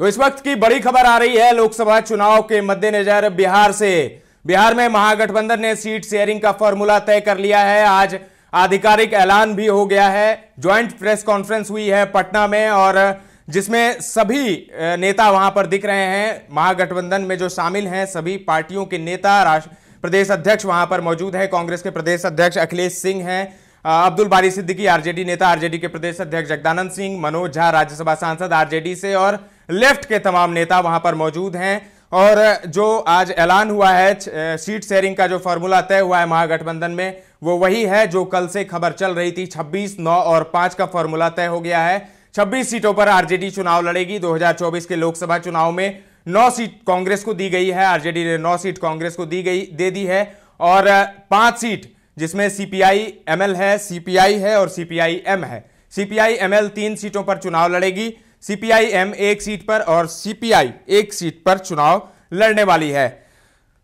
तो इस वक्त की बड़ी खबर आ रही है, लोकसभा चुनाव के मद्देनजर बिहार से। बिहार में महागठबंधन ने सीट शेयरिंग का फॉर्मूला तय कर लिया है। आज आधिकारिक ऐलान भी हो गया है। ज्वाइंट प्रेस कॉन्फ्रेंस हुई है पटना में और जिसमें सभी नेता वहाँ पर दिख रहे हैं। महागठबंधन में जो शामिल हैं, सभी पार्टियों के नेता राष्ट्र प्रदेश अध्यक्ष वहाँ पर मौजूद है। कांग्रेस के प्रदेश अध्यक्ष अखिलेश सिंह हैं। अब्दुल बारी सिद्दीकी, आरजेडी नेता, आरजेडी के प्रदेश अध्यक्ष जगदानंद सिंह, मनोज झा राज्यसभा सांसद, आरजेडी से और लेफ़्ट के तमाम नेता वहाँ पर मौजूद हैं। और जो आज ऐलान हुआ है सीट शेयरिंग का जो फॉर्मूला तय हुआ है महागठबंधन में, वो वही है जो कल से खबर चल रही थी। 26 9 और 5 का फॉर्मूला तय हो गया है। 26 सीटों पर आरजेडी चुनाव लड़ेगी। 2024 के लोकसभा चुनाव में 9 सीट कांग्रेस को दी गई है। आरजेडी ने 9 सीट कांग्रेस को दी गई, दे दी है। और पाँच सीट जिसमें सीपीआई एमएल है सीपीआई है और सीपीआई एम है। सीपीआई एमएल तीन सीटों पर चुनाव लड़ेगी। सीपीआई एम एक सीट पर और सीपीआई एक सीट पर चुनाव लड़ने वाली है।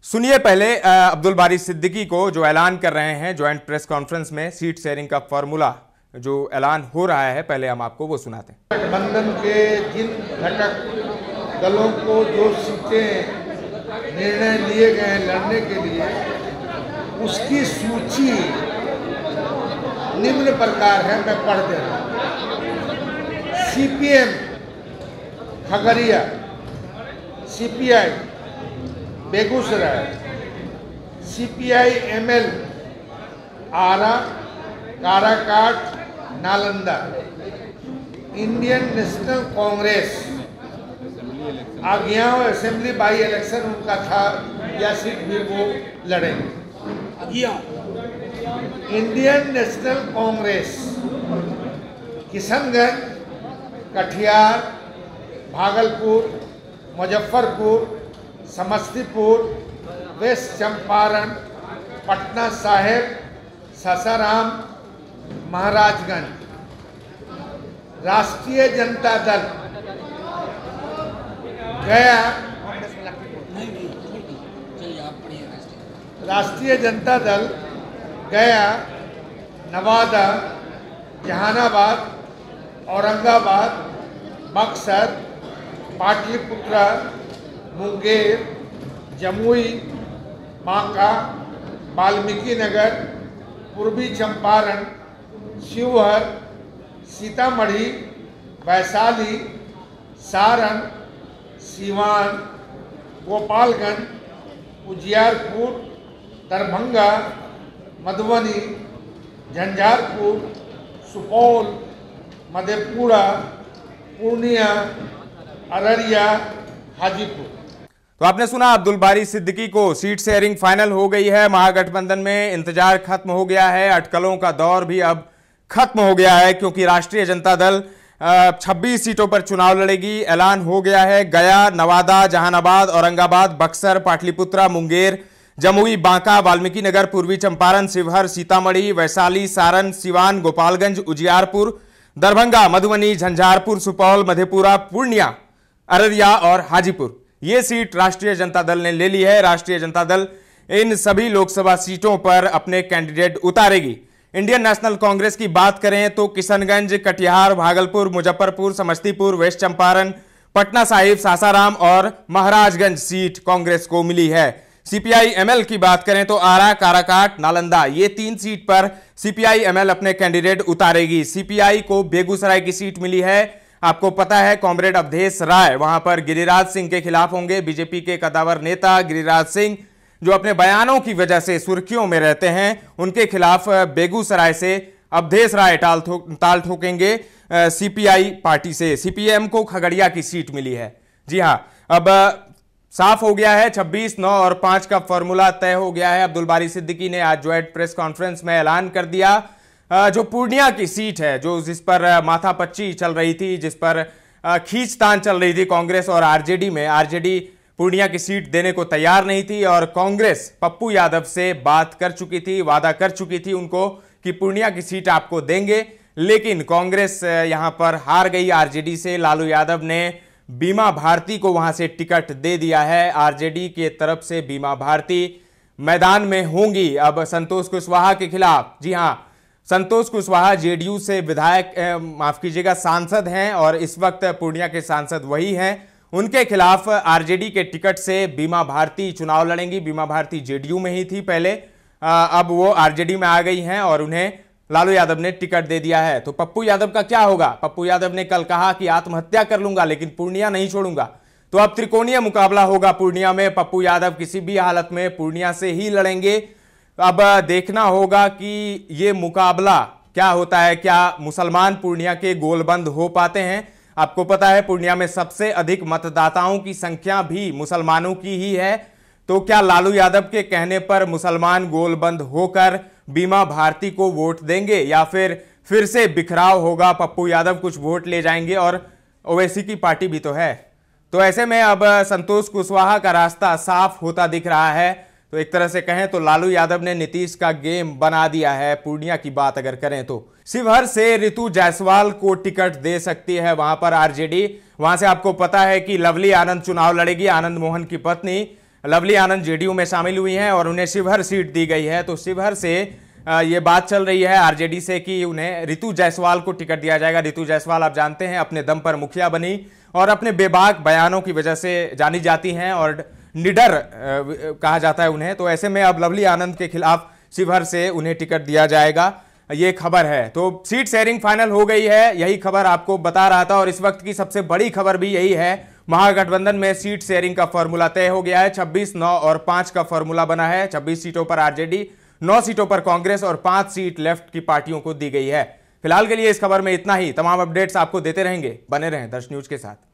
सुनिए पहले अब्दुल बारी सिद्दीकी को जो ऐलान कर रहे हैं ज्वाइंट प्रेस कॉन्फ्रेंस में सीट शेयरिंग का फॉर्मूला जो ऐलान हो रहा है, पहले हम आपको वो सुनाते गठबंधन के जिन घटक दलों को जो सीटें निर्णय लिए गए लड़ने के लिए उसकी सूची निम्न प्रकार है, मैं पढ़ दे रहा हूँ। CPM Khagaria. CPI Begusarai. CPI ML Arrah, Karakat, Nalanda. Indian National Congress आज्ञा असेंबली बाई इलेक्शन उनका था, या सीट भी वो लड़ेंगे। Indian National Congress, Kishanganj, Katihar, Bhagalpur, Muzaffarpur, Samastipur, west Champaran, Patna Sahib, Sasaram, Maharajganj. Rashtriya Janata Dal गया राष्ट्रीय जनता दल गया, नवादा, जहानाबाद, औरंगाबाद, बक्सर, पाटलिपुत्र, मुंगेर, जमुई, बांका, वाल्मीकि नगर, पूर्वी चंपारण, शिवहर, सीतामढ़ी, वैशाली, सारण, सीवान, गोपालगंज, उजियारपुर दरभंगा, मधुबनी, झंझारपुर, सुपौल, मधेपुरा, पूर्णिया, अररिया, हाजीपुर। तो आपने सुना अब्दुल बारी सिद्दीकी को, सीट शेयरिंग फाइनल हो गई है, महागठबंधन में इंतज़ार खत्म हो गया है, अटकलों का दौर भी अब खत्म हो गया है, क्योंकि राष्ट्रीय जनता दल 26 सीटों पर चुनाव लड़ेगी, ऐलान हो गया है, गया, नवादा, जहानाबाद, औरंगाबाद, बक्सर, पाटलिपुत्रा, मुंगेर जमुई, बांका, वाल्मीकि नगर, पूर्वी चंपारण, शिवहर, सीतामढ़ी, वैशाली, सारण, सिवान, गोपालगंज, उजियारपुर, दरभंगा, मधुबनी, झंझारपुर, सुपौल, मधेपुरा, पूर्णिया, अररिया और हाजीपुर। ये सीट राष्ट्रीय जनता दल ने ले ली है। राष्ट्रीय जनता दल इन सभी लोकसभा सीटों पर अपने कैंडिडेट उतारेगी। इंडियन नेशनल कांग्रेस की बात करें तो किशनगंज, कटिहार, भागलपुर, मुजफ्फरपुर, समस्तीपुर, वेस्ट चंपारण, पटना साहिब, सासाराम और महाराजगंज सीट कांग्रेस को मिली है। सीपीआई एमएल की बात करें तो आरा काराकाट नालंदा ये तीन सीट पर सीपीआई एमएल अपने कैंडिडेट उतारेगी। सीपीआई को बेगूसराय की सीट मिली है। आपको पता है कॉमरेड अवधेश राय वहाँ पर गिरिराज सिंह के खिलाफ होंगे। बीजेपी के कदावर नेता गिरिराज सिंह जो अपने बयानों की वजह से सुर्खियों में रहते हैं उनके खिलाफ बेगूसराय से अवधेश राय टाल ठो, ताल ठोकेंगे सीपीआई पार्टी से। सीपीएम को खगड़िया की सीट मिली है। जी हाँ अब साफ़ हो गया है 26 नौ और 5 का फॉर्मूला तय हो गया है। अब्दुल बारी सिद्दीकी ने आज ज्वाइंट प्रेस कॉन्फ्रेंस में ऐलान कर दिया। जो पूर्णिया की सीट है, जो जिस पर माथापच्ची चल रही थी, जिस पर खींचतान चल रही थी कांग्रेस और आरजेडी में, आरजेडी पूर्णिया की सीट देने को तैयार नहीं थी और कांग्रेस पप्पू यादव से बात कर चुकी थी, वादा कर चुकी थी उनको कि पूर्णिया की सीट आपको देंगे। लेकिन कांग्रेस यहाँ पर हार गई। आरजेडी से लालू यादव ने बीमा भारती को वहाँ से टिकट दे दिया है। आरजेडी के तरफ़ से बीमा भारती मैदान में होंगी। अब संतोष कुशवाहा के खिलाफ। जी हाँ, संतोष कुशवाहा जेडीयू से विधायक माफ़ कीजिएगा, सांसद हैं और इस वक्त पूर्णिया के सांसद वही हैं। उनके खिलाफ आरजेडी के टिकट से बीमा भारती चुनाव लड़ेंगी। बीमा भारती जेडीयू में ही थी पहले। अब वो आरजेडी में आ गई हैं और उन्हें लालू यादव ने टिकट दे दिया है। तो पप्पू यादव का क्या होगा? पप्पू यादव ने कल कहा कि आत्महत्या कर लूँगा, लेकिन पूर्णिया नहीं छोड़ूँगा। तो अब त्रिकोणीय मुकाबला होगा पूर्णिया में। पप्पू यादव किसी भी हालत में पूर्णिया से ही लड़ेंगे। अब देखना होगा कि ये मुकाबला क्या होता है, क्या मुसलमान पूर्णिया के गोलबंद हो पाते हैं। आपको पता है, पूर्णिया में सबसे अधिक मतदाताओं की संख्या भी मुसलमानों की ही है। तो क्या लालू यादव के कहने पर मुसलमान गोलबंद होकर बीमा भारती को वोट देंगे या फिर फिर से बिखराव होगा? पप्पू यादव कुछ वोट ले जाएँगे और ओवैसी की पार्टी भी तो है। तो ऐसे में अब संतोष कुशवाहा का रास्ता साफ़ होता दिख रहा है। तो एक तरह से कहें तो लालू यादव ने नीतीश का गेम बना दिया है। पूर्णिया की बात अगर करें तो। शिवहर से ऋतु जायसवाल को टिकट दे सकती है वहाँ पर आरजेडी। वहाँ से आपको पता है कि लवली आनंद चुनाव लड़ेगी। आनंद मोहन की पत्नी लवली आनंद जेडीयू में शामिल हुई हैं और उन्हें शिवहर सीट दी गई है। तो शिवहर से ये बात चल रही है आरजेडी से कि उन्हें ऋतु जायसवाल को टिकट दिया जाएगा। ऋतु जायसवाल आप जानते हैं अपने दम पर मुखिया बनी और अपने बेबाक बयानों की वजह से जानी जाती हैं और निडर कहा जाता है उन्हें। तो ऐसे में अब लवली आनंद के खिलाफ शिवहर से उन्हें टिकट दिया जाएगा। ये खबर है। तो सीट शेयरिंग फाइनल हो गई है, यही खबर आपको बता रहा था और इस वक्त की सबसे बड़ी खबर भी यही है। महागठबंधन में सीट शेयरिंग का फॉर्मूला तय हो गया है। 26 9 और 5 का फॉर्मूला बना है। 26 सीटों पर आरजेडी 9 सीटों पर कांग्रेस और पाँच सीट लेफ़्ट की पार्टियों को दी गई है। फ़िलहाल के लिए इस खबर में इतना ही। तमाम अपडेट्स आपको देते रहेंगे। बने रहें दर्श न्यूज़ के साथ।